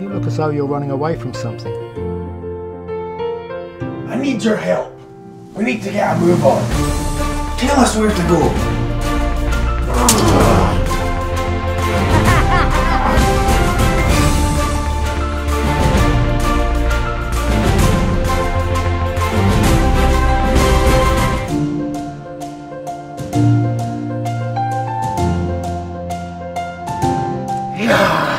You look as though you're running away from something. I need your help. We need to get a move on. Tell us where to go. Yeah.